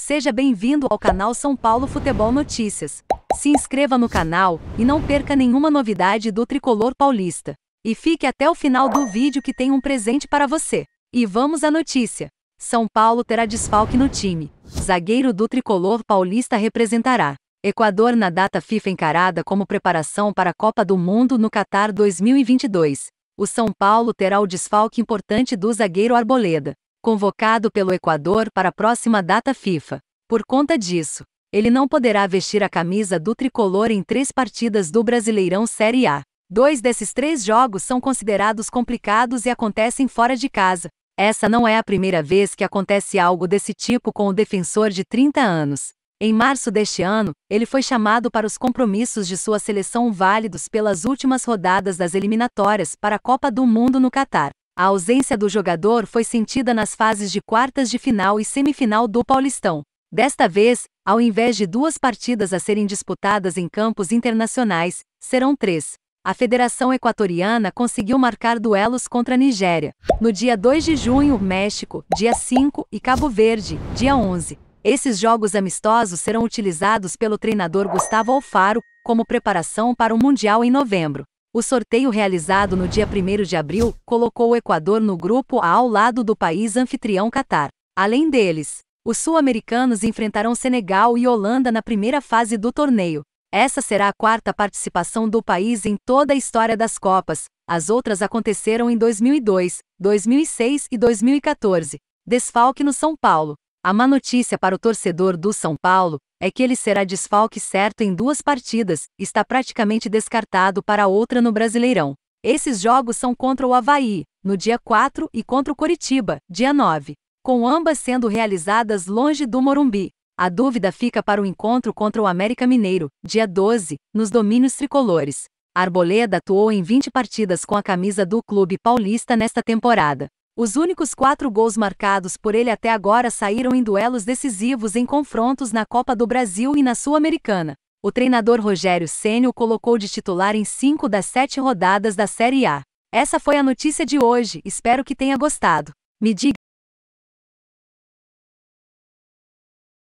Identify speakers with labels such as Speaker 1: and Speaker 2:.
Speaker 1: Seja bem-vindo ao canal São Paulo Futebol Notícias. Se inscreva no canal e não perca nenhuma novidade do tricolor paulista. E fique até o final do vídeo que tem um presente para você. E vamos à notícia. São Paulo terá desfalque no time. Zagueiro do tricolor paulista representará Equador na data FIFA encarada como preparação para a Copa do Mundo no Catar 2022. O São Paulo terá o desfalque importante do zagueiro Arboleda convocado pelo Equador para a próxima data FIFA. Por conta disso, ele não poderá vestir a camisa do tricolor em três partidas do Brasileirão Série A. Dois desses três jogos são considerados complicados e acontecem fora de casa. Essa não é a primeira vez que acontece algo desse tipo com o defensor de 30 anos. Em março deste ano, ele foi chamado para os compromissos de sua seleção válidos pelas últimas rodadas das eliminatórias para a Copa do Mundo no Catar. A ausência do jogador foi sentida nas fases de quartas de final e semifinal do Paulistão. Desta vez, ao invés de duas partidas a serem disputadas em campos internacionais, serão três. A Federação Equatoriana conseguiu marcar duelos contra a Nigéria. No dia 2 de junho, México, dia 5 e Cabo Verde, dia 11. Esses jogos amistosos serão utilizados pelo treinador Gustavo Alfaro como preparação para o Mundial em novembro. O sorteio realizado no dia 1 de abril colocou o Equador no grupo A ao lado do país anfitrião Catar. Além deles, os sul-americanos enfrentarão Senegal e Holanda na primeira fase do torneio. Essa será a quarta participação do país em toda a história das Copas. As outras aconteceram em 2002, 2006 e 2014. Desfalque no São Paulo. A má notícia para o torcedor do São Paulo é que ele será desfalque certo em duas partidas, está praticamente descartado para outra no Brasileirão. Esses jogos são contra o Havaí, no dia 4, e contra o Coritiba, dia 9, com ambas sendo realizadas longe do Morumbi. A dúvida fica para o encontro contra o América Mineiro, dia 12, nos domínios tricolores. Arboleda atuou em 20 partidas com a camisa do clube paulista nesta temporada. Os únicos quatro gols marcados por ele até agora saíram em duelos decisivos em confrontos na Copa do Brasil e na Sul-Americana. O treinador Rogério Ceni o colocou de titular em cinco das sete rodadas da Série A. Essa foi a notícia de hoje, espero que tenha gostado. Me diga